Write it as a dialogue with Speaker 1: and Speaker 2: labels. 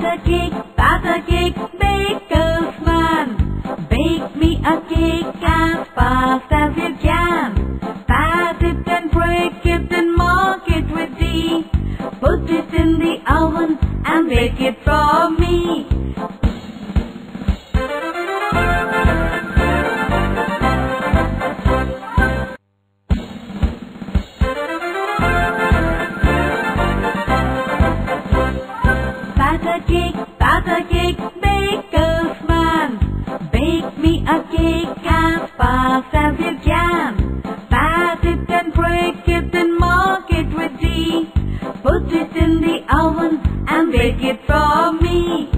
Speaker 1: a cake, bake a cake, bake a swan. Bake me a cake as fast as you can. Pat it and break it and mark it with D. Put it in the oven and bake it for me. butter cake, butter cake, bake a man. Bake me a cake as fast as you can. Bat it and break it and mark it with D. Put it in the oven and bake it for me.